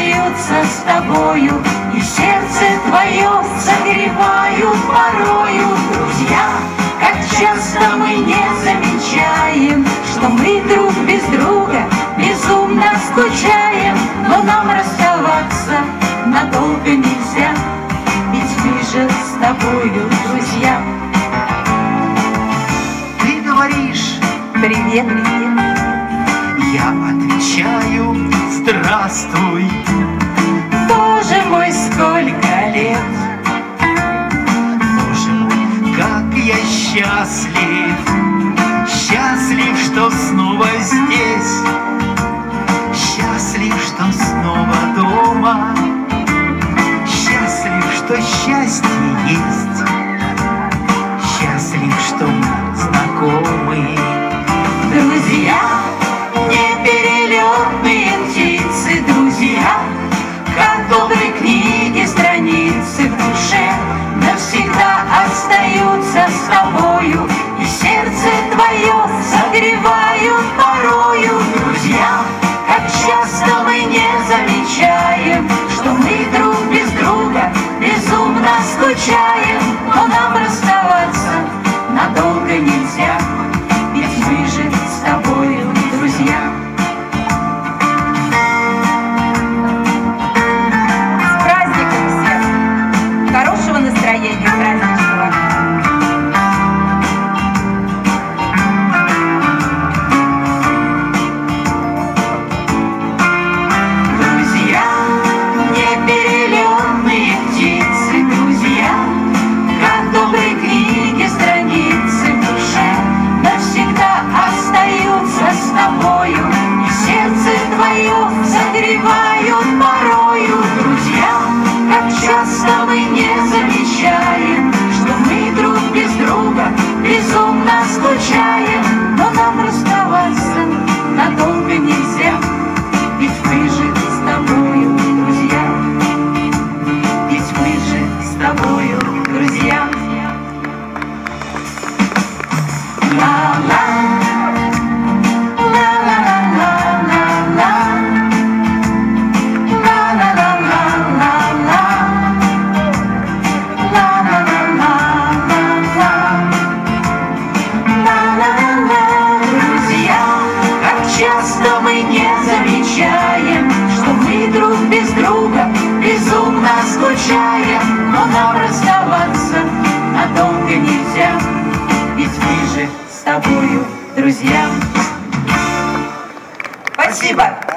остаются с тобою, И сердце твое согревают порою. Друзья, как часто мы не замечаем, Что мы друг без друга безумно скучаем, Но нам расставаться надолго нельзя, Ведь мы же с тобою друзья. Ты говоришь, Привет, привет. я отвечаю, здравствуй. счастлив, Замечаем, безумно скучаем, но нам расставаться надолго нельзя. Ведь мы же с тобою друзья, ведь мы же с тобою друзья. Без друга безумно скучаем, но нам расставаться надолго нельзя, ведь мы же с тобою друзья. Спасибо!